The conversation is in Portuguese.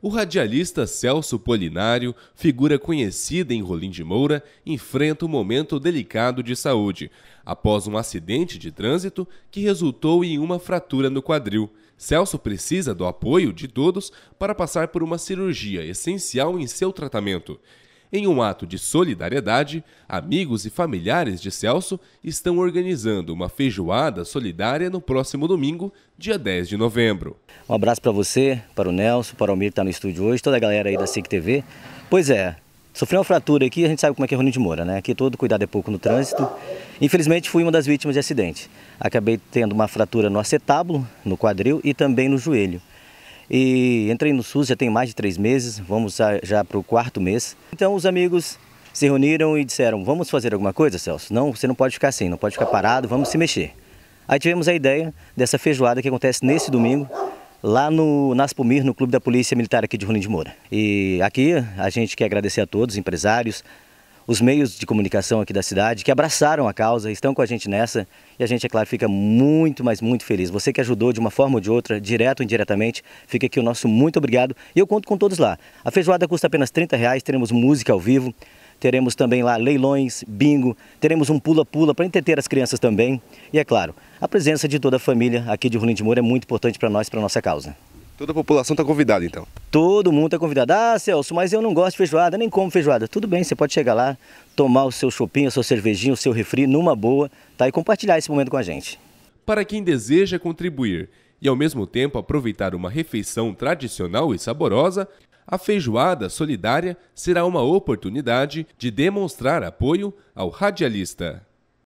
O radialista Celso Polinário, figura conhecida em Rolim de Moura, enfrenta um momento delicado de saúde, após um acidente de trânsito que resultou em uma fratura no quadril. Celso precisa do apoio de todos para passar por uma cirurgia essencial em seu tratamento. Em um ato de solidariedade, amigos e familiares de Celso estão organizando uma feijoada solidária no próximo domingo, dia 10 de novembro. Um abraço para você, para o Nelson, para o Almir que está no estúdio hoje, toda a galera aí da SIC TV. Pois é, sofreu uma fratura aqui, a gente sabe como é que é Rolim de Moura, né? Aqui todo cuidado é pouco no trânsito. Infelizmente fui uma das vítimas de acidente. Acabei tendo uma fratura no acetábulo, no quadril e também no joelho. E entrei no SUS já tem mais de três meses, vamos já para o quarto mês. Então os amigos se reuniram e disseram, vamos fazer alguma coisa, Celso? Não, você não pode ficar assim, não pode ficar parado, vamos se mexer. Aí tivemos a ideia dessa feijoada que acontece nesse domingo, lá no Naspomir, no Clube da Polícia Militar aqui de Rolim de Moura. E aqui a gente quer agradecer a todos, empresários, os meios de comunicação aqui da cidade que abraçaram a causa, estão com a gente nessa e a gente, é claro, fica muito, mas muito feliz. Você que ajudou de uma forma ou de outra, direto ou indiretamente, fica aqui o nosso muito obrigado e eu conto com todos lá. A feijoada custa apenas 30 reais, teremos música ao vivo, teremos também lá leilões, bingo, teremos um pula-pula para entreter as crianças também e, é claro, a presença de toda a família aqui de Rolim de Moura é muito importante para nós, para a nossa causa. Toda a população está convidada, então? Todo mundo está convidado. Ah, Celso, mas eu não gosto de feijoada, nem como feijoada. Tudo bem, você pode chegar lá, tomar o seu chopinho, a sua cervejinha, o seu refri numa boa, tá? E compartilhar esse momento com a gente. Para quem deseja contribuir e ao mesmo tempo aproveitar uma refeição tradicional e saborosa, a feijoada solidária será uma oportunidade de demonstrar apoio ao radialista.